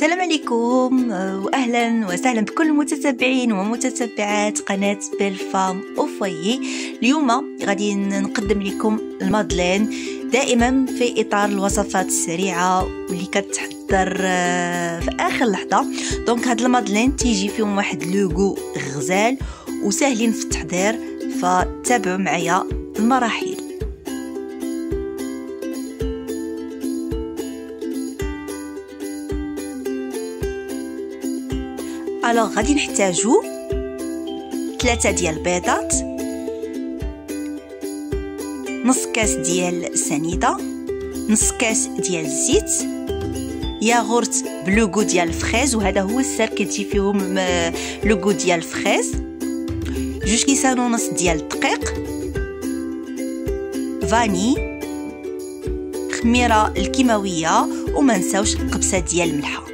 السلام عليكم واهلا وسهلا بكل المتتبعين ومتتبعات قناة Belle Femme au Foyer اليوم غادي نقدم لكم ال madeleines دائما في إطار الوصفات السريعة واللي كتحضر آه، في آخر لحظة. donc هاد ال madeleines تيجي فيهم واحد le goût غزال وسهلين في التحضير فتابعوا معايا المراحل. alors غادي نحتاجو ثلاثة ديال البيضات نص كاس ديال السنيده نص كاس ديال الزيت ياغورت ب le goût ديال الفريز وهذا هو السر كتجي فيهم le goût ديال الفريز جوج كيسان ونص ديال الدقيق vanille خميرة الكيماوية وما نساوش قبصه ديال الملحه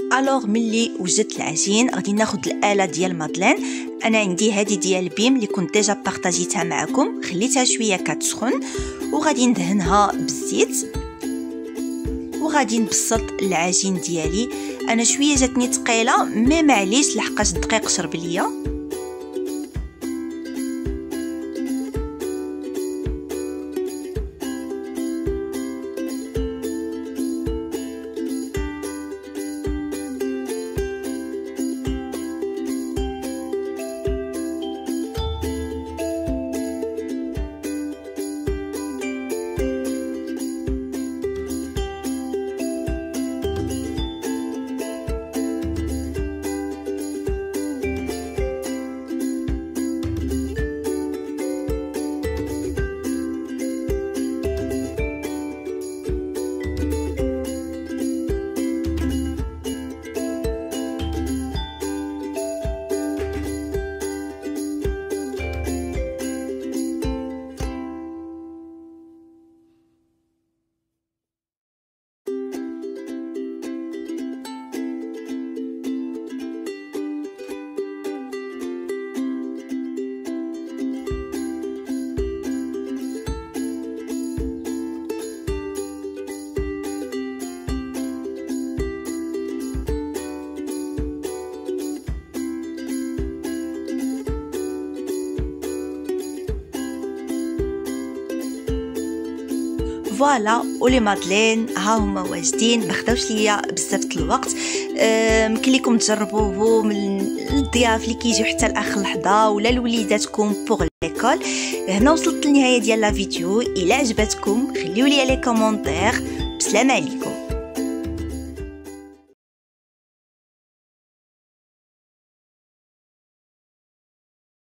alors ملي وجدت العجين غادي ناخذ الآلة ديال madeleines. أنا عندي هذه ديال بيم اللي كنت déjà بارطاجيتها معكم خليتها شوية كتسخن وغادي ندهنها بالزيت. وغادي نبسط العجين ديالي. أنا شوية جاتني ثقيله mais معليش لحقاش الدقيق شرب ليا. voilà و les madeleines ها هما واجدين ما خداوش ليا بزاف الوقت. يمكن لكم تجربوه من الضياف اللي كيجيو حتى لآخر لحظة ولا لوليداتكم pour l'école هنا وصلت للنهاية ديال la vidéo. إلا عجبتكم خليو لي les commentaires. بسلام عليكم.